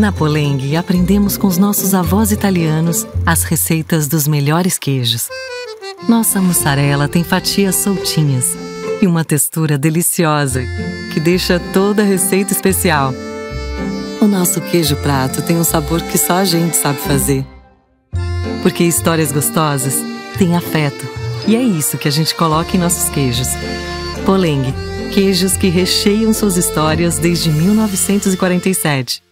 Na Poleng, aprendemos com os nossos avós italianos as receitas dos melhores queijos. Nossa mussarela tem fatias soltinhas e uma textura deliciosa que deixa toda a receita especial. O nosso queijo prato tem um sabor que só a gente sabe fazer. Porque histórias gostosas têm afeto. E é isso que a gente coloca em nossos queijos. Poleng, queijos que recheiam suas histórias desde 1947.